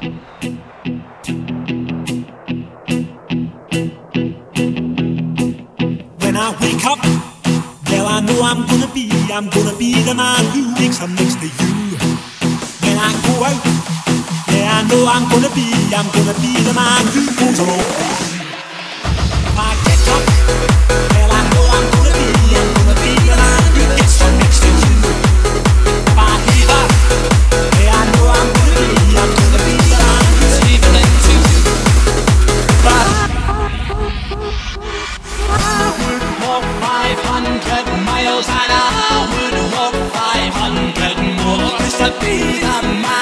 When I wake up, well, I know I'm gonna be, I'm gonna be the man who wakes up next to you. When I go out, yeah, I know I'm gonna be, I'm gonna be the man who goes along. miles an hour, walk 500 more to be the man.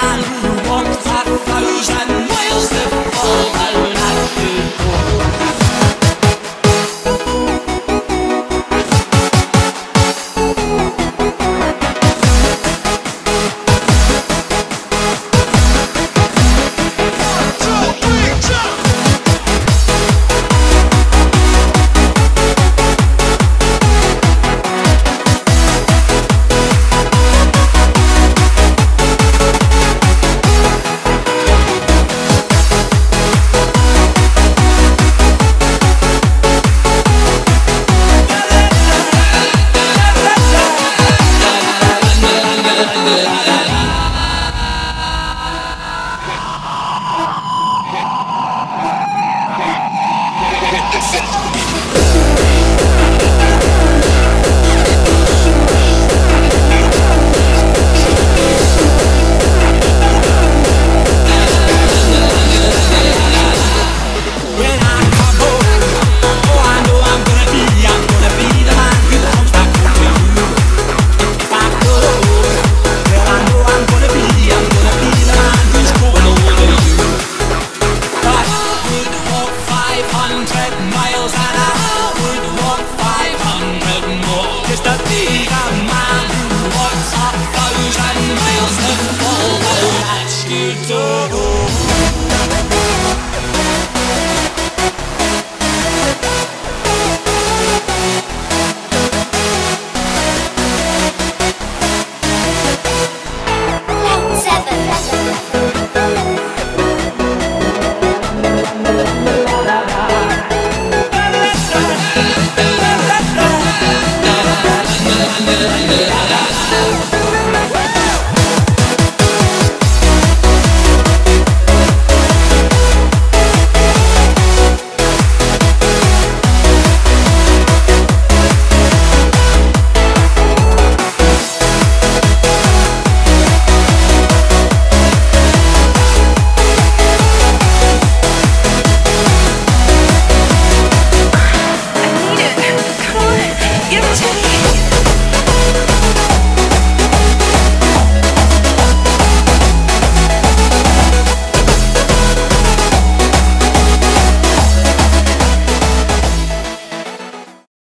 door.